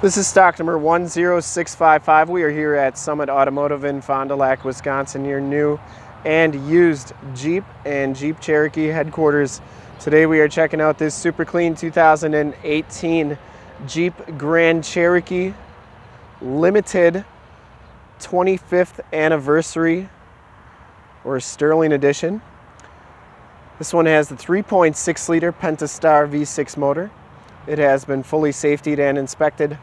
This is stock number 10655. We are here at Summit Automotive in Fond du Lac, Wisconsin, your new and used Jeep and Jeep Cherokee headquarters. Today we are checking out this super clean 2018 Jeep Grand Cherokee limited 25th anniversary or Sterling edition. This one has the 3.6 liter Pentastar V6 motor. It has been fully safetied and inspected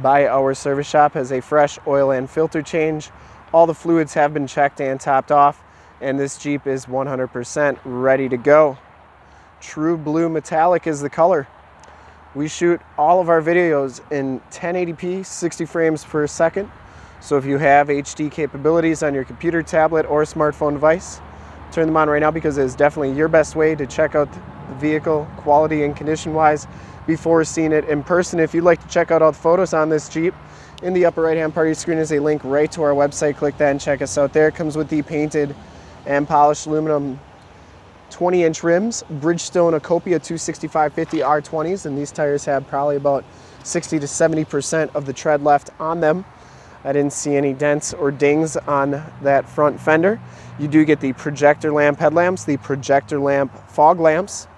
by our service shop, has a fresh oil and filter change. All the fluids have been checked and topped off, and this Jeep is 100% ready to go. True blue metallic is the color. We shoot all of our videos in 1080p, 60 frames per second. So if you have HD capabilities on your computer, tablet, or smartphone device, turn them on right now because it is definitely your best way to check out the vehicle quality and condition wise before seeing it in person. If you'd like to check out all the photos on this Jeep, in the upper right hand part of your screen is a link right to our website. Click that and check us out there. It comes with the painted and polished aluminum 20 inch rims, Bridgestone Ecopia 26550 R20s, and these tires have probably about 60 to 70% of the tread left on them. I didn't see any dents or dings on that front fender. You do get the projector lamp headlamps, the projector lamp fog lamps,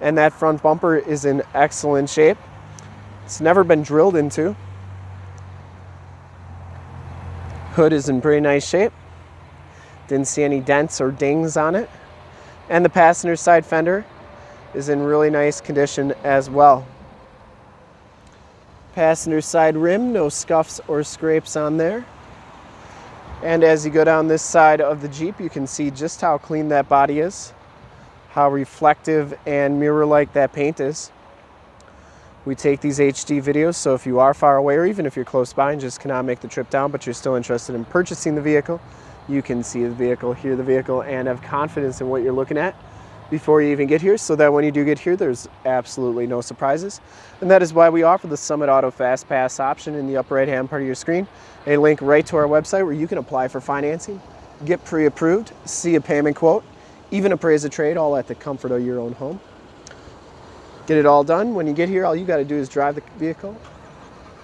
and that front bumper is in excellent shape. It's never been drilled into. Hood is in pretty nice shape. Didn't see any dents or dings on it. And the passenger side fender is in really nice condition as well. Passenger side rim, no scuffs or scrapes on there. And as you go down this side of the Jeep, you can see just how clean that body is, how reflective and mirror-like that paint is. We take these HD videos, so if you are far away or even if you're close by and just cannot make the trip down, but you're still interested in purchasing the vehicle, you can see the vehicle, hear the vehicle, and have confidence in what you're looking at before you even get here so that when you do get here, there's absolutely no surprises. And that is why we offer the Summit Auto Fast Pass option in the upper right hand part of your screen, a link right to our website where you can apply for financing, get pre-approved, see a payment quote, even appraise a trade all at the comfort of your own home. Get it all done. When you get here, all you got to do is drive the vehicle,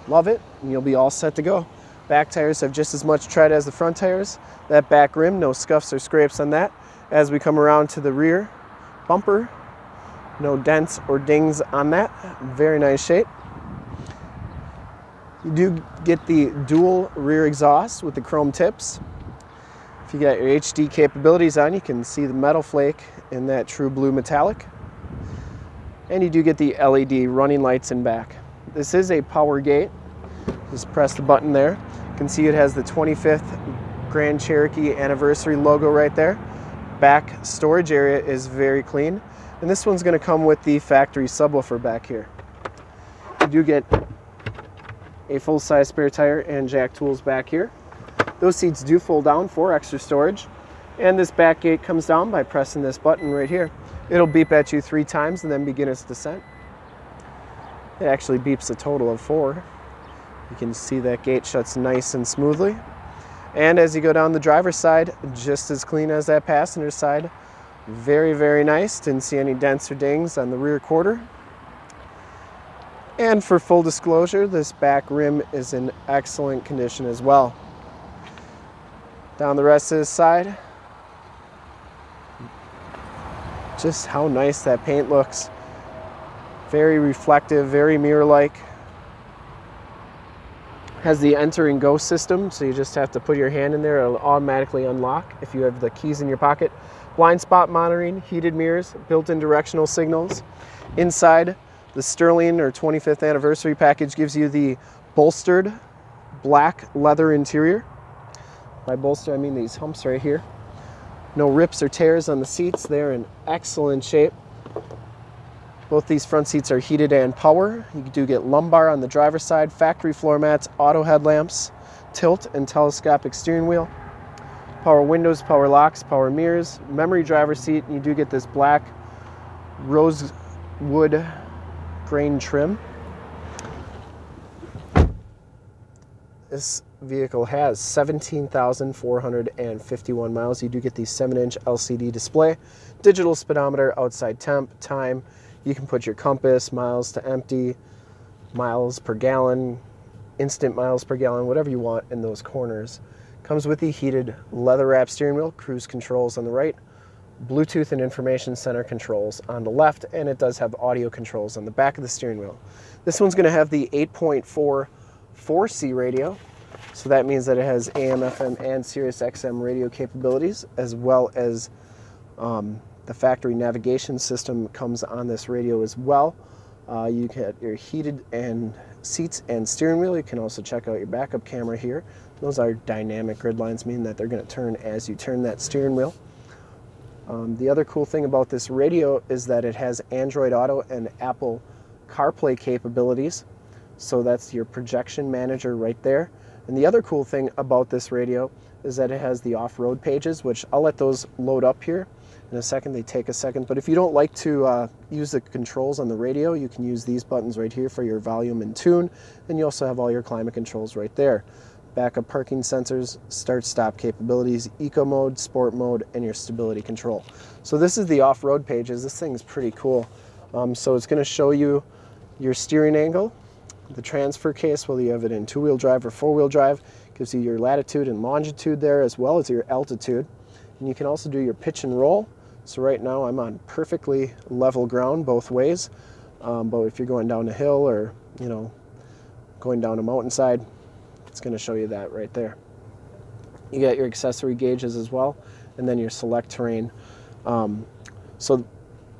love it, and you'll be all set to go. Back tires have just as much tread as the front tires. That back rim, no scuffs or scrapes on that. As we come around to the rear bumper, no dents or dings on that. Very nice shape. You do get the dual rear exhaust with the chrome tips. If you got your HD capabilities on, you can see the metal flake in that true blue metallic and you do get the LED running lights in back. This is a power gate. Just press the button there. You can see it has the 25th Grand Cherokee anniversary logo right there. Back storage area is very clean. And this one's gonna come with the factory subwoofer back here. You do get a full-size spare tire and jack tools back here. Those seats do fold down for extra storage. And this back gate comes down by pressing this button right here. It'll beep at you three times and then begin its descent. It actually beeps a total of four. You can see that gate shuts nice and smoothly. And as you go down the driver's side, just as clean as that passenger side. Very, very nice. Didn't see any dents or dings on the rear quarter. And for full disclosure, this back rim is in excellent condition as well. Down the rest of the side, just how nice that paint looks. Very reflective, very mirror-like. Has the enter and go system, so you just have to put your hand in there, it'll automatically unlock if you have the keys in your pocket. Blind spot monitoring, heated mirrors, built-in directional signals. Inside, the Sterling or 25th anniversary package gives you the bolstered black leather interior. By bolster, I mean these humps right here. No rips or tears on the seats. They're in excellent shape. Both these front seats are heated and power. You do get lumbar on the driver's side, factory floor mats, auto headlamps, tilt and telescopic steering wheel, power windows, power locks, power mirrors, memory driver seat. and You do get this black rosewood grain trim. This vehicle has 17,451 miles. You do get the 7-inch LCD display, digital speedometer, outside temp, time. You can put your compass, miles to empty, miles per gallon, instant miles per gallon, whatever you want in those corners. Comes with the heated leather wrap steering wheel, cruise controls on the right, Bluetooth and information center controls on the left, and it does have audio controls on the back of the steering wheel. This one's going to have the 8.4 4C radio, so that means that it has AM, FM, and Sirius XM radio capabilities, as well as um, the factory navigation system comes on this radio as well. Uh, you get your heated and seats and steering wheel. You can also check out your backup camera here. Those are dynamic grid lines, meaning that they're going to turn as you turn that steering wheel. Um, the other cool thing about this radio is that it has Android Auto and Apple CarPlay capabilities. So that's your projection manager right there. And the other cool thing about this radio is that it has the off-road pages, which I'll let those load up here in a second. They take a second. But if you don't like to uh, use the controls on the radio, you can use these buttons right here for your volume and tune. And you also have all your climate controls right there backup parking sensors, start stop capabilities, eco mode, sport mode, and your stability control. So this is the off-road pages. This thing's pretty cool. Um, so it's gonna show you your steering angle, the transfer case, whether you have it in two-wheel drive or four-wheel drive, gives you your latitude and longitude there as well as your altitude. And you can also do your pitch and roll. So right now I'm on perfectly level ground both ways. Um, but if you're going down a hill or, you know, going down a mountainside, it's going to show you that right there. You got your accessory gauges as well, and then your Selec-Terrain. Um, so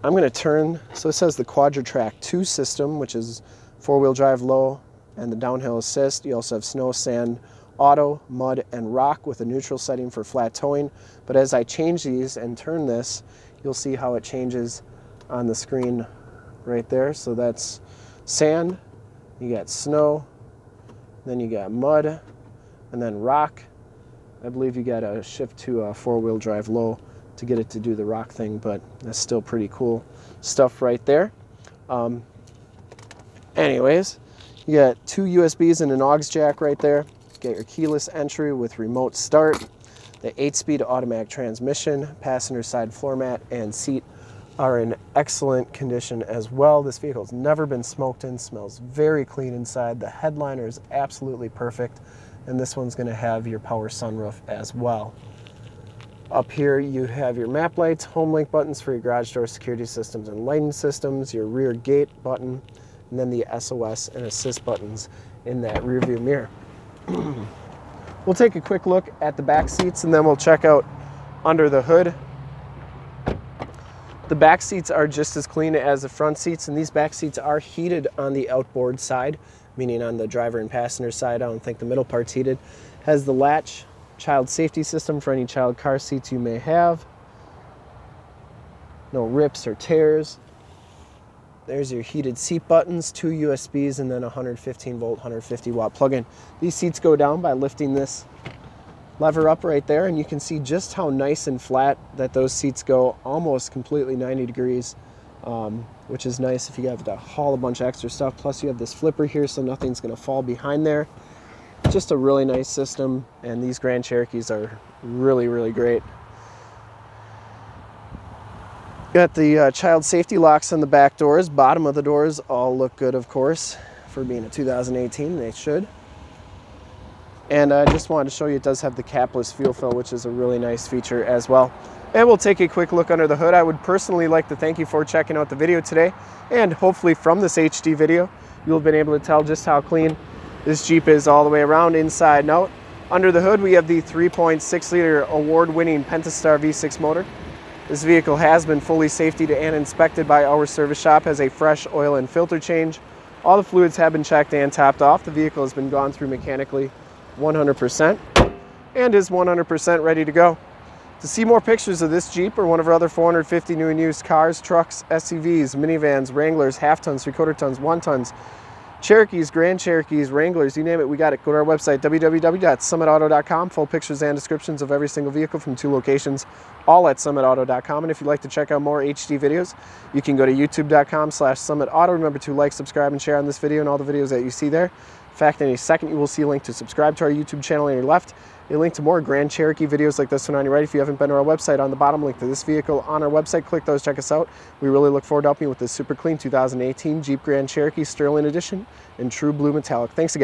I'm going to turn, so it says the Quadra-Trac 2 system, which is four-wheel drive low and the downhill assist. You also have snow, sand, auto, mud, and rock with a neutral setting for flat towing. But as I change these and turn this, you'll see how it changes on the screen right there. So that's sand, you got snow, then you got mud, and then rock. I believe you got to shift to a four-wheel drive low to get it to do the rock thing, but that's still pretty cool stuff right there. Um, anyways, you got two USBs and an aux jack right there. Get your keyless entry with remote start, the 8-speed automatic transmission, passenger side floor mat, and seat are in excellent condition as well. This vehicle's never been smoked in, smells very clean inside. The headliner is absolutely perfect, and this one's gonna have your power sunroof as well. Up here you have your map lights, home link buttons for your garage door security systems and lighting systems, your rear gate button, and then the SOS and assist buttons in that rear view mirror. we'll take a quick look at the back seats and then we'll check out under the hood the back seats are just as clean as the front seats, and these back seats are heated on the outboard side, meaning on the driver and passenger side. I don't think the middle part's heated. Has the latch child safety system for any child car seats you may have. No rips or tears. There's your heated seat buttons, two USBs, and then a 115 volt, 150 watt plug-in. These seats go down by lifting this lever up right there and you can see just how nice and flat that those seats go almost completely 90 degrees um, which is nice if you have to haul a bunch of extra stuff. Plus you have this flipper here so nothing's going to fall behind there. Just a really nice system and these Grand Cherokees are really really great got the uh, child safety locks on the back doors bottom of the doors all look good of course for being a 2018 they should and I just wanted to show you it does have the capless fuel fill, which is a really nice feature as well. And we'll take a quick look under the hood. I would personally like to thank you for checking out the video today. And hopefully from this HD video, you'll have been able to tell just how clean this Jeep is all the way around, inside and out. Under the hood, we have the 3.6 liter award-winning Pentastar V6 motor. This vehicle has been fully safety and inspected by our service shop, has a fresh oil and filter change. All the fluids have been checked and topped off. The vehicle has been gone through mechanically 100% and is 100% ready to go. To see more pictures of this Jeep or one of our other 450 new and used cars, trucks, SUVs, minivans, Wranglers, half tons, three quarter tons, one tons, Cherokees, Grand Cherokees, Wranglers, you name it, we got it. Go to our website, www.summitauto.com. Full pictures and descriptions of every single vehicle from two locations, all at summitauto.com. And if you'd like to check out more HD videos, you can go to youtube.com slash summitauto. Remember to like, subscribe, and share on this video and all the videos that you see there. In fact, in a second, you will see a link to subscribe to our YouTube channel on your left, a link to more Grand Cherokee videos like this one on your right. If you haven't been to our website, on the bottom link to this vehicle on our website, click those, check us out. We really look forward to helping you with this super clean 2018 Jeep Grand Cherokee Sterling Edition in true blue metallic. Thanks again.